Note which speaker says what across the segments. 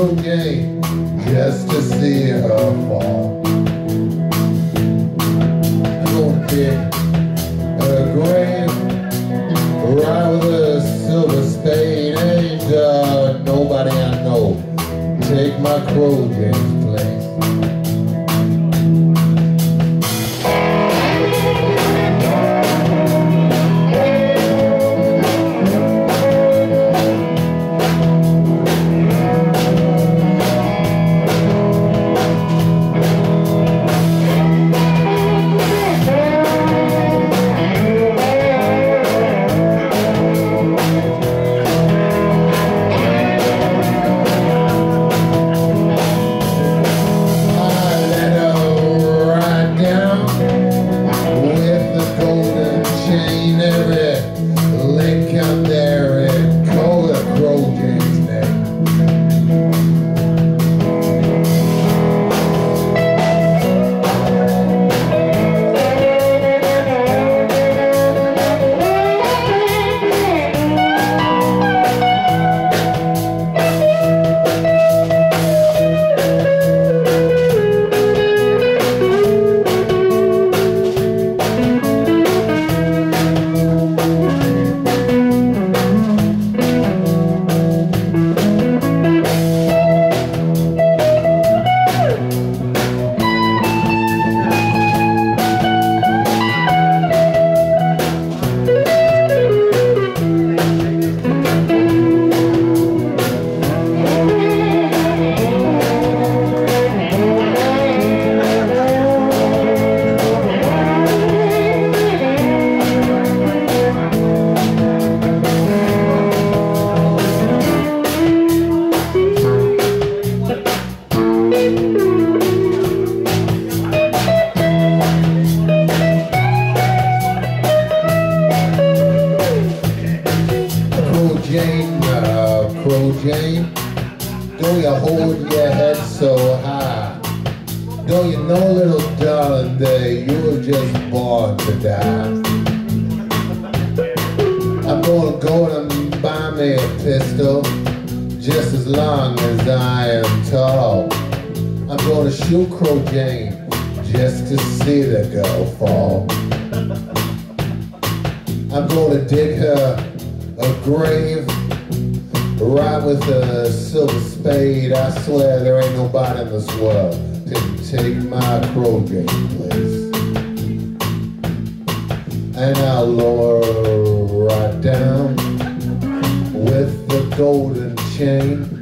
Speaker 1: okay just to see her fall. I'm gonna dig her grave right with a silver spade. Ain't uh, nobody I know. Take my crow, Jane, don't you hold your head so high? Don't you know, little darling, that you were just born to die? I'm gonna go and buy me a pistol, just as long as I am tall. I'm gonna shoot Crow Jane, just to see the girl fall. I'm gonna dig her a grave right with a silver spade. I swear there ain't nobody in this world can take my Jane place. And I'll lower right down with the golden chain.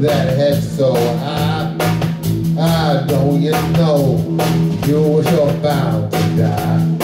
Speaker 1: That head so high. I don't you know you're sure bound to die.